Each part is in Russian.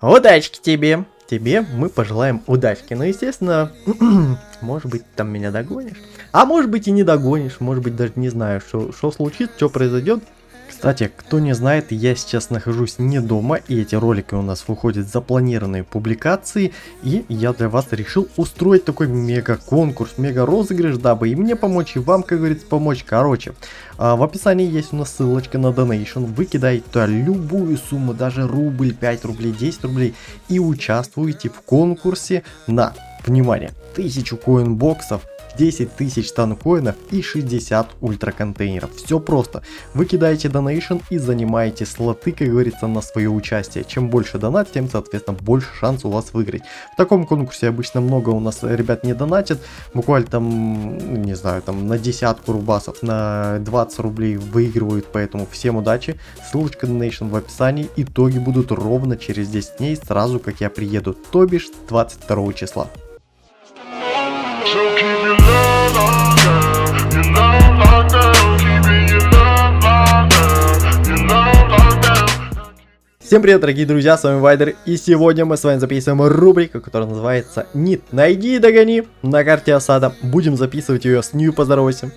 Удачки тебе! Тебе мы пожелаем удачки. Ну, естественно, может быть, там меня догонишь. А может быть и не догонишь. Может быть, даже не знаю, что, случится, что произойдет. Кстати, кто не знает, я сейчас нахожусь не дома, и эти ролики у нас выходят запланированные публикации, и я для вас решил устроить такой мега-конкурс, мега-розыгрыш, дабы и мне помочь, и вам, как говорится, помочь. Короче, а, в описании есть у нас ссылочка на Donation, вы кидаете туда любую сумму, даже рубль, 5 рублей, 10 рублей, и участвуете в конкурсе на, внимание, 1000 коинбоксов 10 тысяч танкоинов и 60 ультраконтейнеров. Все просто. Вы кидаете донейшн и занимаете слоты, как говорится, на свое участие. Чем больше донат, тем, соответственно, больше шанс у вас выиграть. В таком конкурсе обычно много у нас ребят не донатят. Буквально там, не знаю, там на десятку рубасов, на 20 рублей выигрывают. Поэтому всем удачи. Ссылочка на Nation в описании. Итоги будут ровно через 10 дней, сразу как я приеду. То бишь 22 числа. Всем привет, дорогие друзья, с вами Вайдер, и сегодня мы с вами записываем рубрику, которая называется НИТ. Найди и догони на карте осада. Будем записывать ее с Нью, поздоровайся.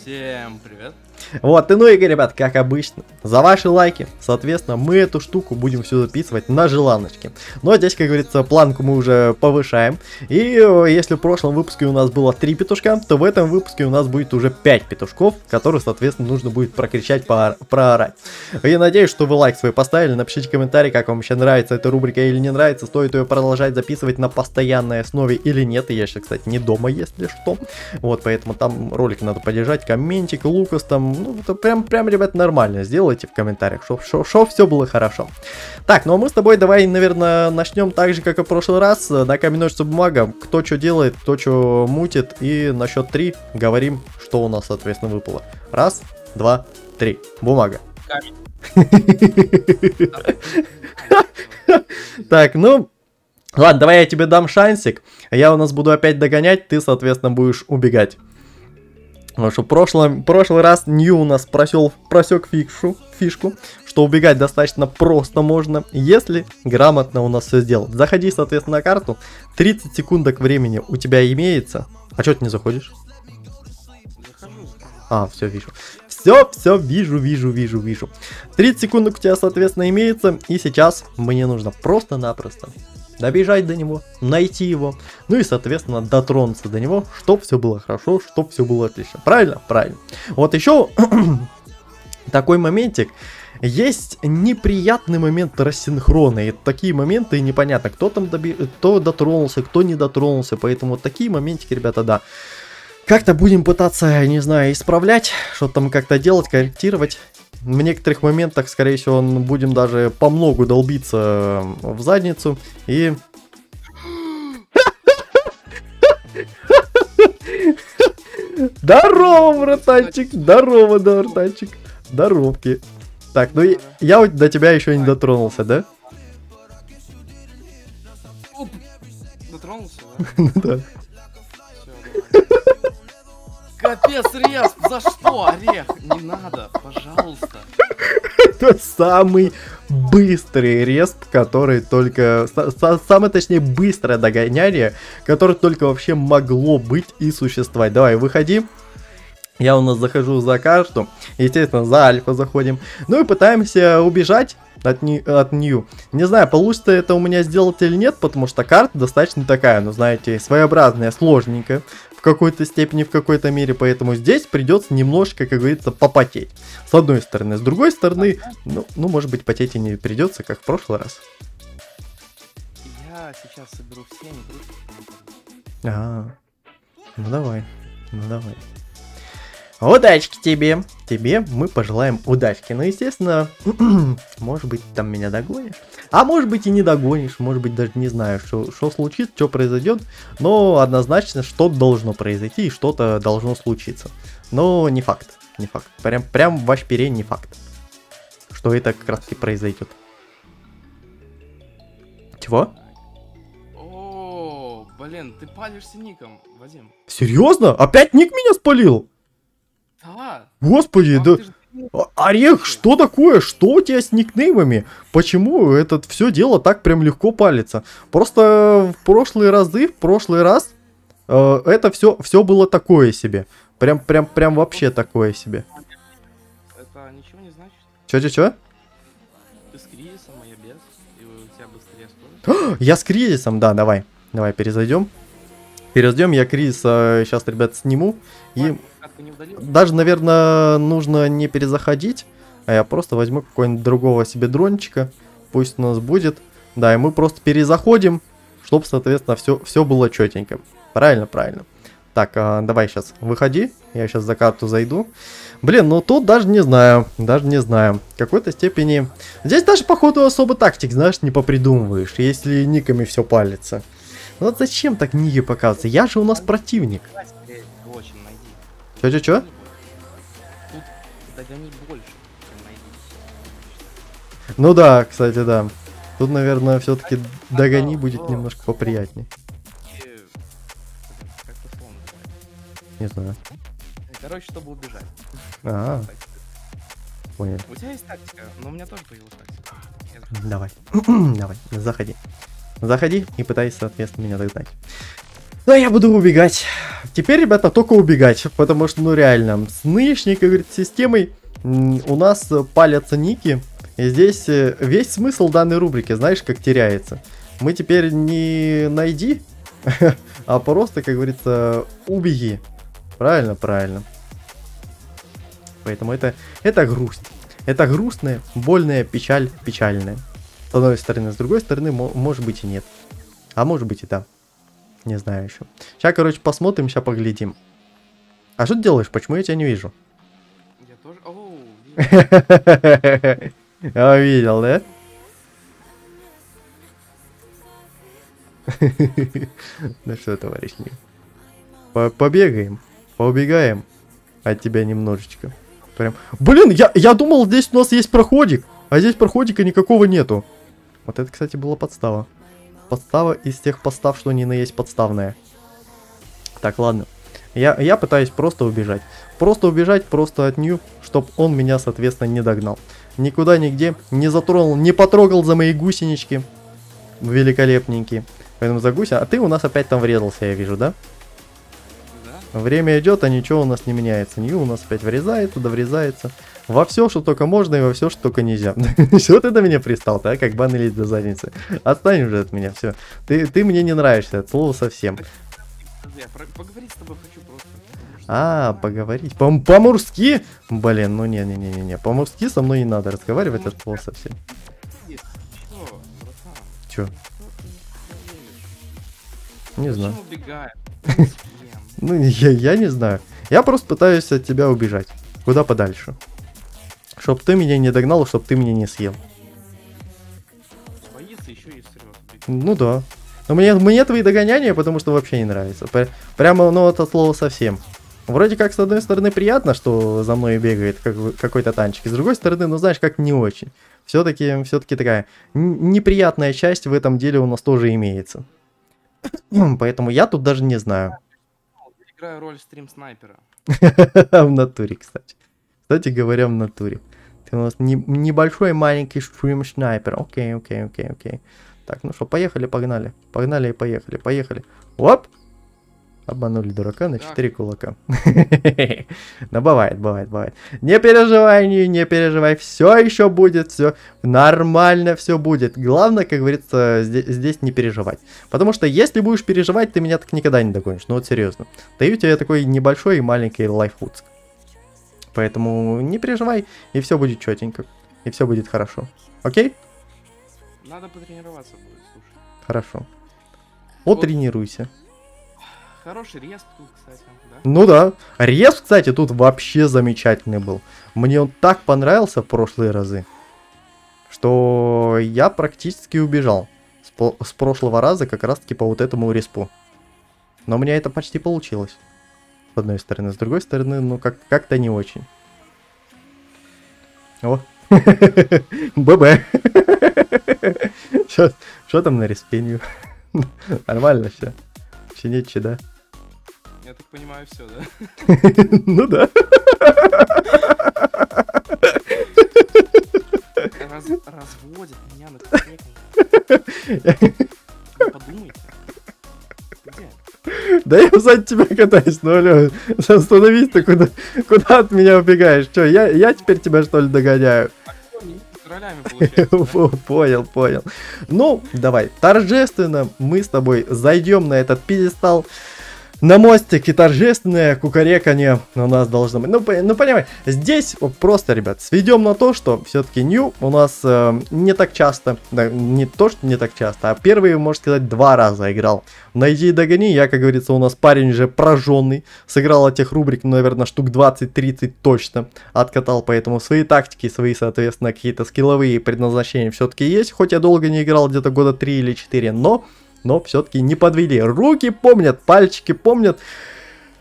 Всем привет. Вот, и ну и, ребят, как обычно, за ваши лайки, соответственно, мы эту штуку будем все записывать на желаночке. Но здесь, как говорится, планку мы уже повышаем. И э, если в прошлом выпуске у нас было 3 петушка, то в этом выпуске у нас будет уже 5 петушков, которые, соответственно, нужно будет прокричать, проорать. Я надеюсь, что вы лайк свой поставили, напишите комментарий, как вам вообще нравится эта рубрика или не нравится, стоит ее продолжать записывать на постоянной основе или нет. И я сейчас, кстати, не дома, если что. Вот, поэтому там ролик надо поддержать, комментик, Лукас там, ну, это прям, прям, ребят, нормально. Сделайте в комментариях, что все было хорошо. Так, ну а мы с тобой давай, наверное, начнем так же, как и в прошлый раз. На камень, ножницы, бумага. Кто что делает, кто что мутит. И на счет три говорим, что у нас, соответственно, выпало. Раз, два, три. Бумага. Так, ну, Ладно, давай я тебе дам шансик. Я у нас буду опять догонять, ты, соответственно, будешь убегать. Потому что в прошлый раз Нью у нас просел, просек фишку, фишку, что убегать достаточно просто можно, если грамотно у нас все сделать. Заходи, соответственно, на карту, 30 секундок времени у тебя имеется. А что ты не заходишь? А, все, вижу. Все, все, вижу, вижу, вижу, вижу. 30 секундок у тебя, соответственно, имеется, и сейчас мне нужно просто-напросто добежать до него, найти его, ну и, соответственно, дотронуться до него, чтобы все было хорошо, чтобы все было отлично. Правильно? Правильно. Вот еще такой моментик. Есть неприятный момент рассинхрона, и такие моменты непонятно, кто там доби... кто дотронулся, кто не дотронулся, поэтому вот такие моментики, ребята, да. Как-то будем пытаться, не знаю, исправлять, что-то там как-то делать, корректировать в некоторых моментах, скорее всего, будем даже по многу долбиться в задницу и... Здорово, братанчик! Здорово, да, братанчик! Здоровки. Так, ну я до тебя еще не дотронулся, да? Дотронулся, да? Ну да. Капец, Рез, за что, Орех? Не надо, пожалуйста. Это самый быстрый респ, который только... Самое, точнее, быстрое догоняние, которое только вообще могло быть и существовать. Давай, выходи. Я у нас захожу за карту, естественно, за альфа заходим. Ну и пытаемся убежать от, ни, от Нью. Не знаю, получится это у меня сделать или нет, потому что карта достаточно такая, ну знаете, своеобразная, сложненькая в какой-то степени, в какой-то мере, поэтому здесь придется немножко, как говорится, попотеть. С одной стороны. С другой стороны, ну, ну может быть, потеть и не придется, как в прошлый раз. Я сейчас соберу все игрушки. А, ну давай, ну давай. Удачки тебе! Тебе мы пожелаем удачки. Ну, естественно, может быть, там меня догонишь. А может быть и не догонишь. Может быть, даже не знаю, что, что случится, что произойдет. Но однозначно что-то должно произойти и что-то должно случиться. Но не факт. Не факт. Прям, прям в Ашпере не факт. Что это как раз таки произойдет. Чего? О, блин, ты палишься ником, Вадим. Серьезно? Опять ник меня спалил? Да. Господи, да, А- Орех, что такое? Что у тебя с никнеймами? Почему это все дело так прям легко палится? Просто в прошлые разы, в прошлый раз э, это все, все было такое себе. Прям, прям, прям вообще такое себе. Это ничего не значит. Чё-чё-чё? Ты с кризисом, а я без. И у тебя быстрее скорость. Я с кризисом, да, давай. Давай, перезайдем. Перейдем, я кризис сейчас, ребят, сниму. И Даже, наверное, нужно не перезаходить, а я просто возьму какого-нибудь другого себе дрончика. Пусть у нас будет. Да, и мы просто перезаходим, чтобы, соответственно, все, все было четенько. Правильно, правильно. Так, а, давай сейчас выходи. Я сейчас за карту зайду. Блин, ну тут даже не знаю, даже не знаю. В какой-то степени... Здесь даже, походу, особо тактик, знаешь, не попридумываешь, если никами все палится. Ну вот зачем так ники показываться? Я же у нас противник. Чё-чё-чё? Тут догони больше, чем найди. Ну да, кстати, да. Тут, наверное, все-таки догони будет немножко называется? Не знаю. Короче, чтобы убежать. А, Так, понял. У тебя есть тактика, но у меня тоже появилась тактика. Давай. Давай, заходи. Заходи и пытайся, соответственно, меня догнать. Да, я буду убегать. Теперь, ребята, только убегать, потому что, ну реально, с нынешней, как говорится, системой у нас палятся ники, и здесь э, весь смысл данной рубрики, знаешь, как теряется. Мы теперь не найди, а просто, как говорится, убеги. Правильно, правильно. Поэтому это, это грусть. Это грустная, больная печаль, печальная. С одной стороны, с другой стороны, мо- может быть и нет. А может быть и да. Не знаю еще. Сейчас, короче, посмотрим, сейчас поглядим. А что ты делаешь? Почему я тебя не вижу? Я тоже... Оу, видишь? Я видел, да? Ну что, товарищ Побегаем, поубегаем от тебя немножечко. Прям. Блин, я, я думал, здесь у нас есть проходик, а здесь проходика никакого нету. Вот это, кстати, была подстава. Подстава из тех подстав, что не на есть подставная. Так, ладно. Я, я пытаюсь просто убежать. Просто убежать, просто от Нью, чтобы он меня, соответственно, не догнал. Никуда, нигде не затронул, не потрогал за мои гусенички. Великолепненькие. Поэтому за гуся. А ты у нас опять там врезался, я вижу, да? Да? Время идет, а ничего у нас не меняется. Нью у нас опять врезается, да врезается. Во все, что только можно, и во все, что только нельзя. Что ты до меня пристал-то, а? Как лист до задницы. Отстань уже от меня, все. Ты, ты мне не нравишься, от слова совсем. Я поговорить с тобой хочу просто. А, поговорить. По- По-мурски? Блин, ну не-не-не-не. По-мурски со мной не надо разговаривать от слова совсем. Чё? Не знаю. Ну, я, я не знаю. Я просто пытаюсь от тебя убежать. Куда подальше. Чтоб ты меня не догнал, чтоб ты меня не съел. Боится еще и срет. Ну да. Но мне, мне твои догоняния, потому что вообще не нравится. Пр- прямо, ну, это слово совсем. Вроде как, с одной стороны, приятно, что за мной бегает какой-то танчик. С другой стороны, ну, знаешь, как не очень. Все-таки, все-таки такая неприятная часть в этом деле у нас тоже имеется. Поэтому я тут даже не знаю. Играю роль стрим-снайпера. В натуре, кстати. Кстати говоря, в натуре. Ты у нас не- небольшой маленький стрим снайпер. Окей, окей, окей, окей. Так, ну что, поехали, погнали. Погнали и поехали, поехали. Оп! Обманули дурака на. 4 кулака. Ну, бывает, бывает, бывает. Не переживай, не, не переживай. Все еще будет, все нормально, все будет. Главное, как говорится, здесь, здесь не переживать. Потому что если будешь переживать, ты меня так никогда не догонишь. Ну вот серьезно. Даю тебе такой небольшой и маленький лайфхудск. Поэтому не переживай, и все будет четенько. И все будет хорошо. Окей? Надо потренироваться будет, слушай. Хорошо. Потренируйся. Хороший респ тут, кстати, да? Ну да. Рез, кстати, тут вообще замечательный был. Мне он так понравился в прошлые разы, что я практически убежал с, с прошлого раза как раз таки по вот этому респу. Но у меня это почти получилось. С одной стороны. С другой стороны, ну как- как-то не очень. О. ББ. Что там на респению? Нормально все. Чинечи, да? Я так понимаю, все, да? Ну да. Раз- разводят меня на Подумайте. Где? Да я сзади тебя катаюсь, ну алло, остановись ты, куда, куда от меня убегаешь? Че, я, я теперь тебя что ли догоняю? Фу, Понял, понял. Ну, давай, торжественно мы с тобой зайдем на этот пьедестал. На мостик и торжественное кукарекание у нас должно быть. Ну, по- ну понимай, здесь просто, ребят, сведем на то, что все-таки Нью у нас э, не так часто, да, не то, что не так часто, а первые, можно сказать, два раза играл. Найди и догони, я, как говорится, у нас парень уже прожженный, сыграл этих рубрик, ну, наверное, штук 20-30 точно откатал, поэтому свои тактики, свои, соответственно, какие-то скилловые предназначения все-таки есть, хоть я долго не играл, где-то года 3 или 4, но, но все-таки не подвели. Руки помнят, пальчики помнят.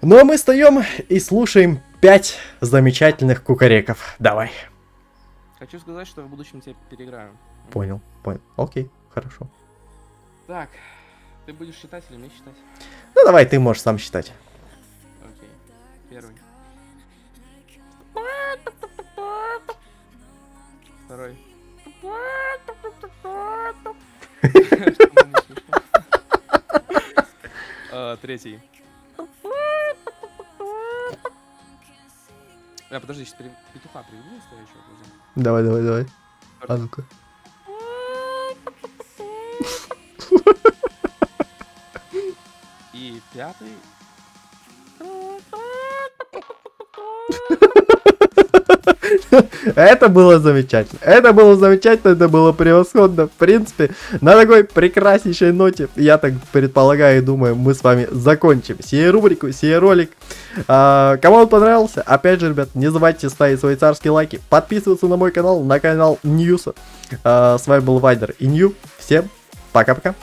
Ну а мы встаем и слушаем 5 замечательных кукареков. Давай. Хочу сказать, что в будущем тебя переиграю. Понял, понял. Окей, хорошо. Так, ты будешь считать или мне считать? Ну давай, ты можешь сам считать. Окей. Первый. Второй. А, Третий. А, подожди, сейчас петуха приведу настоящего. подожди. Давай, давай, давай. А ну-ка. И пятый. Это было замечательно. Это было замечательно, это было превосходно. В принципе, на такой прекраснейшей ноте, я так предполагаю и думаю, мы с вами закончим сей рубрику, сей ролик. А, кому он понравился, опять же, ребят, не забывайте ставить свои царские лайки, подписываться на мой канал, на канал Ньюса. А, с вами был Вайдер и Нью. Всем пока-пока.